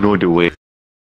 know the way.